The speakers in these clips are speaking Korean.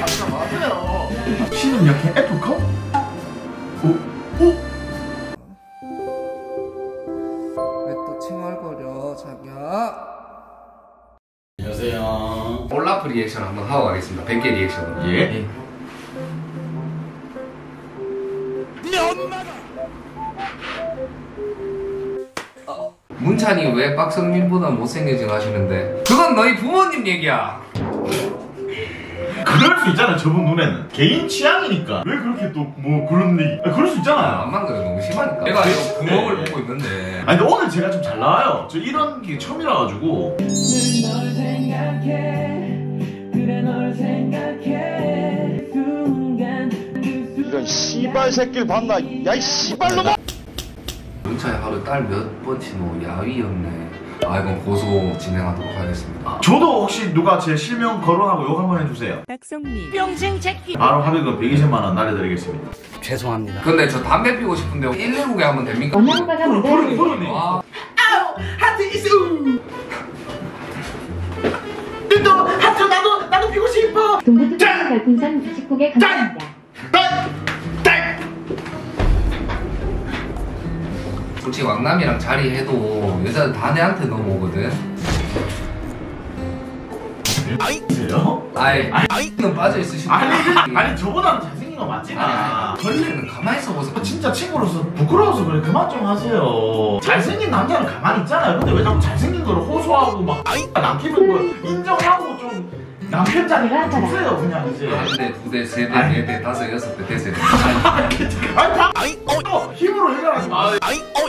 하지 마세요. 신은 약해 F컵? 오, 오. 왜또 칭얼거려 자기야 안녕하세요. 올라프 리액션 한번 하고 가겠습니다 100개 리액션으로 예. 문찬이 왜 박성민보다 못생겨진 하시는데? 그건 너희 부모님 얘기야. 그럴 수 있잖아 저분 눈에는 개인 취향이니까. 왜 그렇게 또 뭐 그런 얘기? 아, 그럴 수 있잖아. 안만 그래 너무 심하니까. 내가 이거 구멍을 보고 있는데. 아니 근데 오늘 제가 좀 잘 나와요. 저 이런 게 처음이라 가지고. 널 생각해 그래 널 생각해 순간 그 이런 씨발 새끼를 봤나? 야이 씨발놈아! 문찬이 하루 딸 몇번 치노 야위였네. 아 이건 고소 진행하도록 하겠습니다. 저도 혹시 누가 제 실명 거론하고 욕 한번 해주세요. 박성민 병신 새끼 바로 합의금 120만 원 날려드리겠습니다. 죄송합니다. 근데 저 담배 피고 싶은데 119에 하면 됩니까? 원양가가 푸르니 푸르니 아, 하트 이스 또 하트 나도 나도 피고 싶어. 동부특별시 별풍선 99개 감사합니다. 솔직히 왕남이랑 자리해도 여자들 다 내한테 넘어오거든. 아이세요? 아이 아이는 빠져있으시고 아니 아니 저보다는 잘생긴 거 맞지? 나 걸레는 가만히 있어 보세요. 진짜 친구로서 부끄러워서 그래. 그만 좀 하세요. 잘생긴 남자는 가만히 있잖아요. 근데 왜 자꾸 잘생긴 거를 호소하고 막 남기는 거 인정하고 좀 남편 자리 내가 하잖아. 주세요 그냥 이제 한 대, 두 대, 세 대, 아니. 네 대, 다섯, 여섯 대, 대세 아니 다또 힘으로 해결하지 마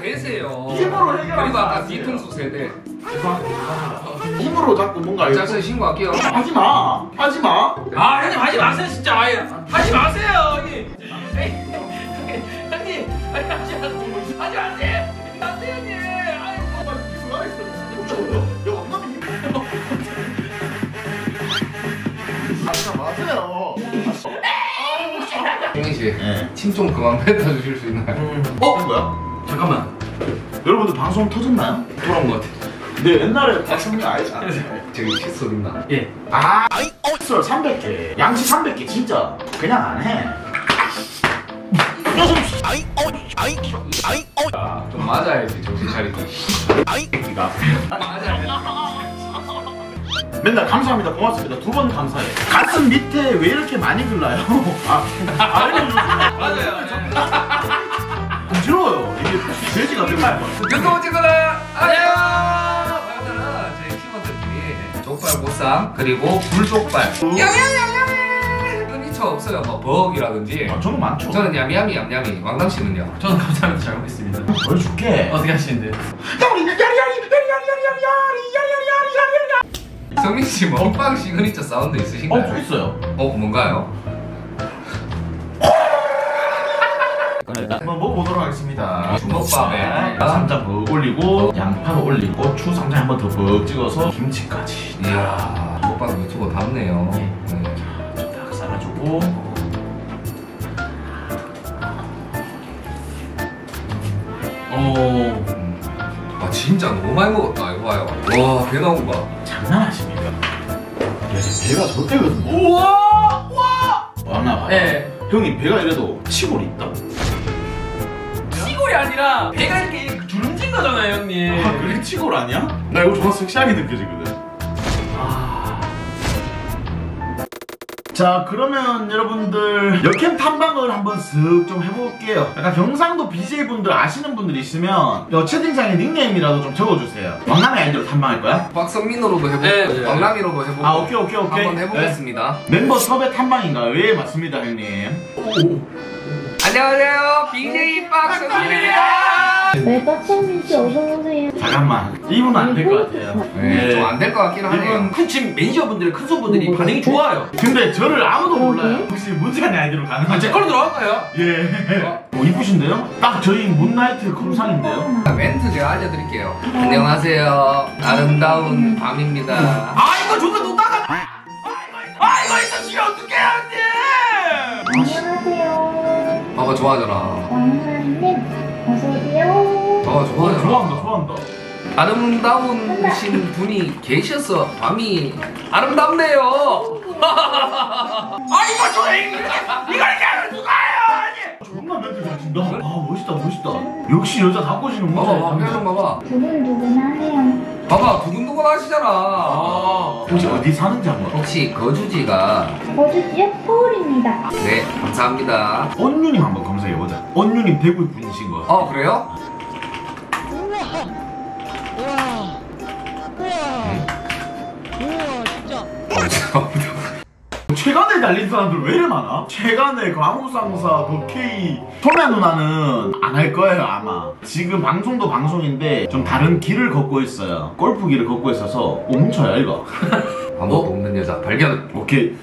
대세요 힘으로 해결하지 그리고 아까 마세요. 뒤통수 세 대. 힘으로 자꾸 뭔가 이거 짝서 신고할게요. 하지 마 하지 마 아 형님 하지 마세요 진짜 아예 하지 마세요 형님. 형님 아니 하지 마세요. 하지 마세요. 형님 씨, 예. 침좀 그만 뱉어 주실 수 있나요? 어? 뭐야? 잠깐만 여러분들 방송 터졌나요? 돌아온 것 같아. 네 옛날에 박성민 알지 않아요? 저기 칫솔 있나? 예. 아, 썰 300개, 양치 300개 진짜 그냥 안 해. 아, 좀 맞아야지 정신 차리기. 이가 맞아야지. 맨날 감사합니다, 고맙습니다. 두 번 감사해. 가슴 밑에 왜 이렇게 많이 글라요? 아, 아래를 맞아요. 부지러워요. 이게 돼지가 되고 유튜브 찍거나 안녕. 오늘은 저희 팀원들끼리 족발 보쌈 그리고 불족발. 양양양양. 흔히처 없어요. 뭐 버거기라든지. 아, 저는 많죠. 저는 야미야미 얌얌이. 왕당 씨는요? 저는 감사합니다 잘 먹겠습니다. 보여줄게. 어떻게 하시는데요? 야리, 야리, 야리, 성민 씨 먹방 시그니처 사운드 어, 있으신가요? 저 있어요. 어, 뭔가요? 한번 먹어보도록 하겠습니다. 주먹밥에 쌈장 뭐 올리고 양파도 올리고 고추 쌈장 한번 더 벅 찍어서 김치까지 이야, 주먹밥 유튜버 답네요. 예. 네. 딱 썰어주고 오. 진짜 너무 많이 먹었다 이거 봐요. 와, 배 나온 거. 장난하십니까? 야, 지금 배가 저때거든요. 우와! 와! 왔나 봐요. 예. 형님 배가 이래도 치골이 있다. 시골이 아니라 배가 이렇게 주름진 거잖아요 형님. 아, 그게 치골 아니야? 나 이거 존나 섹시하게 느껴지거든. 자 그러면 여러분들 여캠 탐방을 한번 쓱 좀 해볼게요 약간 경상도 BJ분들 아시는 분들 있으면 여 채팅창에 닉네임이라도 좀 적어주세요 왕남의 아이디로 탐방할 거야? 박성민으로도 해보고 네, 네. 왕남이로도 해보고 아 오케이 오케이 오케이 한번 해보겠습니다. 네. 멤버 섭외 탐방인가요? 예 맞습니다 형님 안녕하세요, BJ 박성민입니다. 네, 떡성민 씨 어서 오세요. 잠깐만 이분은 안될 것 같아요 네, 좀 안 될 것 같긴 하네요. 이분 큰 지금 매니저분들 큰 손분들이 반응이 좋아요. 근데 저를 아무도 그러게. 몰라요 혹시 문찬이 아이디로 가능한가요? 아, 제 걸로 들어갈까요? 예. 뭐 이쁘신데요? 딱 저희 문나이트 크루상인데요? 멘트 제가 알려드릴게요. 안녕하세요, 아름다운 밤입니다. 아 이거 존나 놓다가. 아 이거 아 이거 있었으면 어떡해 형님. 안녕하세요. 봐봐 좋아하잖아. 어, 좋아하잖아. 좋아한다, 좋아한다. 아름다우신 분이 계셔서 밤이 아름답네요. 아이고 저 이거 이걸 이렇게 누가 해요 존나 멘트 잘 친다. 아 멋있다 멋있다. 역시 여자 다 꼬시는 봐봐, 봐봐. 표정 봐봐. 두근두근 하네요. 봐봐, 두근두근 하시잖아. 아, 혹시 어디 사는지 한번. 혹시 거주지가 거주 지역 서울입니다. 네, 감사합니다. 언유님 한번 검색해보자. 언유님 대구 분이신 거. 어, 그래요? 최간에 달린 사람들 왜 이래 많아? 최간에 광우상사, 더케이 소매 누나는 안 할 거예요 아마 지금 방송도 방송인데 좀 다른 길을 걷고 있어요 골프 길을 걷고 있어서 멈춰요 이거 아무것도 없는 여자 발견. 오케이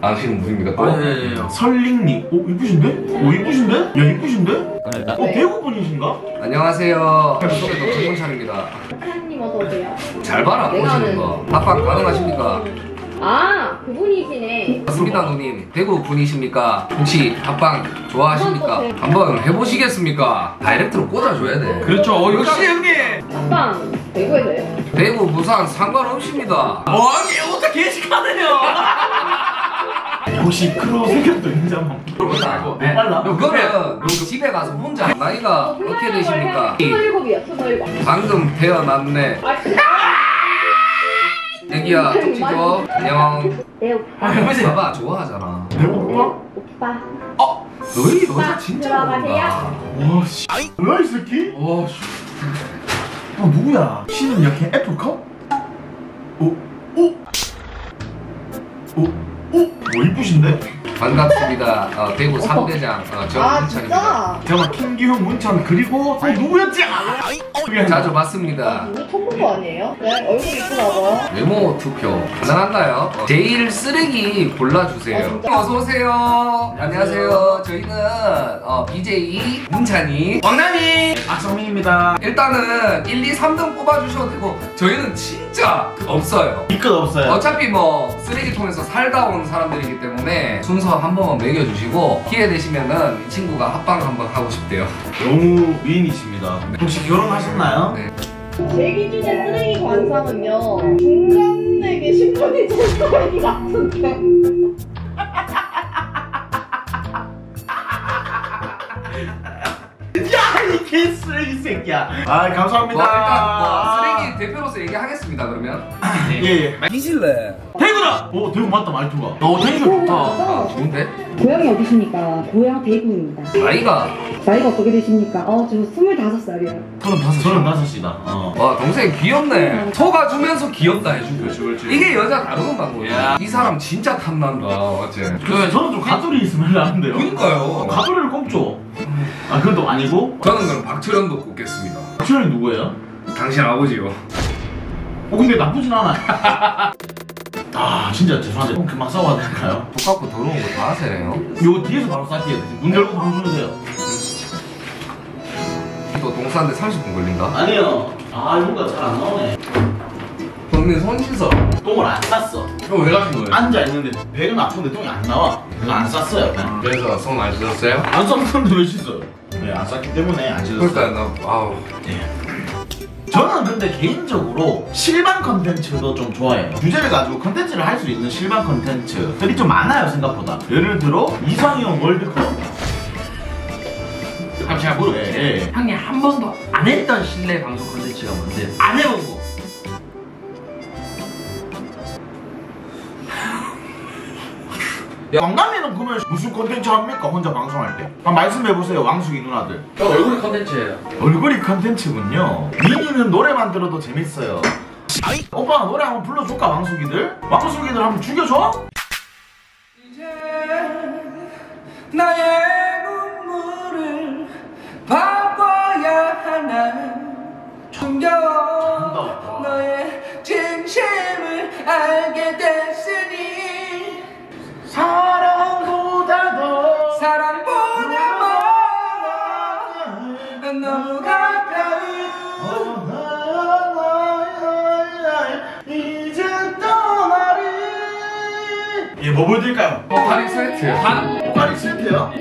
아시는 분입니까 또? 설링님 오 이쁘신데? 오 이쁘신데? 야 이쁘신데? 어 대구 분이신가? 안녕하세요. 소개도 정문찬입니다. 오세요. 잘 봐라, 보시는 거. 합방 가능하십니까? 아, 그분이시네. 맞습니다, 누님. 대구 분이십니까? 혹시 합방 좋아하십니까? 한번 해보시겠습니까? 다이렉트로 꽂아줘야 돼. 그렇죠 어, 역시 형님 아빠, 대구에서요? 대구, 부산 상관없습니다. 뭐하게 어떻게 개식하네요 혹시 크로 생겼도 한번 물어보자 네 빨라 그거는 집에 가서 혼자 나이가 어떻게 되십니까? 스물일곱이요, 스물일곱. 방금 태어났네. 아, 애기야, 톡 줘. 안녕. 네, 오빠. 해보세요 봐봐, 좋아하잖아. 대구 오빠? 오빠. 너희 여자 진짜 들어가세요. 모른다. 와 씨 뭐야 이 새끼? 오어 누구야? 씨는 이렇게 F컵? 오? 오? 오? 오? 뭐 이쁘신데? 반갑습니다. 어, 대구 3대장 어, 정문찬입니다. 잠깐만 김기형 문찬 그리고 또 누구였지? 아, 자주 봤습니다. 이거 청구부 아니에요? 네, 얼굴 이쁘나 봐. 외모 투표 가능한가요? 어, 제일 쓰레기 골라주세요. 어서 오세요. 안녕하세요. 저희는 어, BJ 문찬이 왕남이 악성민입니다 일단은 1, 2, 3등 뽑아주셔도 되고 저희는 진짜 없어요. 이끝 없어요 어차피 뭐 쓰레기통에서 살다 온 사람들이기 때문에 순서 한 번만 매겨주시고 기회 되시면은 이 친구가 합방 한번 하고 싶대요. 너무 미인이십니다 혹시 결혼하셨나요? 네. 제 기준의 쓰레기 관상은요, 중간에게 신분이 좀 쓰레기 같은데. 야이 개쓰레기 새끼야 아뭐 감사합니다 일단 뭐 쓰레기 대표로서 얘기하겠습니다 그러면. 예예 미실래. 대구다! 오 대구 맞다 말투가 오 텐션 오, 좋다 맞아. 좋은데? 고향이 어디십니까? 고향 대구입니다. 나이가 나이가 어떻게 되십니까? 어, 저 25살이에요. 서른 다섯 서른 다섯이다 어. 와 동생 귀엽네. 속아주면서 귀엽다 해준 거지. 그렇지 이게 여자 다루는 방법이야. 야. 이 사람 진짜 탐난다. 어째? 그 저는 좀 가돌이 있으면 나는데요 그러니까요. 가돌이를 꼽죠 아 그것도 아니고 저는 그럼 박철현도 꼽겠습니다. 출연이 누구예요? 당신 아버지요. 어 근데 나쁘진 않아 아 진짜 죄송한데 좀 금방 싸워야 될까요? 똑같고 더러운 거 다 하세요. 요 뒤에서 바로 되지 문 열고 바로 주세요 또 동사인데 30분 걸린다. 아니요 아 이거가 잘 안 나오네 형님 손 씻어. 똥을 안 쌌어 이거 왜 가신 거예요? 앉아 있는데 배는 아픈데 똥이 안 나와 그래서 안 쌌어요 그냥 그래서 손 안 씻었어요? 안 쌌는데 왜 씻어요? 네안 쌌기 때문에 안 씻었어요 그러니까 나 아우 저는 근데 개인적으로 실반 컨텐츠도 좀 좋아해요. 주제를 가지고 컨텐츠를 할 수 있는 실반 컨텐츠들이 좀 많아요, 생각보다. 예를 들어, 이상형 월드컵. 그럼 제가 물어볼게요 네. 형님 한 번도 안 했던 실내 방송 컨텐츠가 뭔데요? 안 해본 거 왕남이는 그러면 무슨 컨텐츠 합니까? 혼자 방송할 때. 한번 말씀해보세요, 왕숙이 누나들. 저 얼굴이 컨텐츠예요 얼굴이 컨텐츠군요. 미니는 노래만 들어도 재밌어요. 오빠가 노래 한번 불러줄까, 왕숙이들? 왕숙이들 한번 죽여줘? 이제 나의 눈물을 바꿔야 하나 충격 너의 진심을 알게 됐 세트 한 파리 세트요?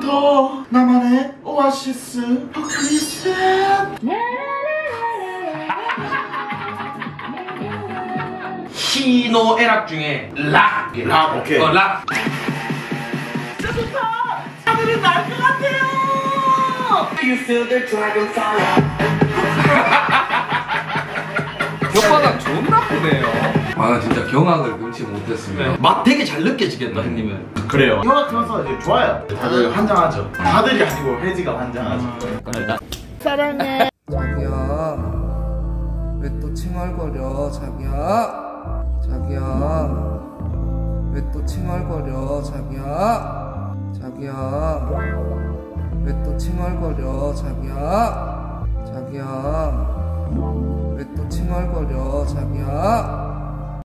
더 나만의 오아시스 버클리스 희노애락 중에 락. 락, 오케이. 어, 락. 하늘이 날것 같아요 혓바닥 존나 크네요. 아 진짜 경악을 금치 못했습니다. 맛 되게 잘 느껴지겠다 형님은. 그래요. 혀가 크면서 이제 좋아요. 다들 환장하죠. 다들이 아니고 혜지가 환장하죠. 자기야. 왜 또 칭얼거려 자기야? 자기야. 왜 또 칭얼거려 자기야? 자기야. 왜 또 칭얼거려 자기야? 자기야 왜 또 칭얼거려 자기야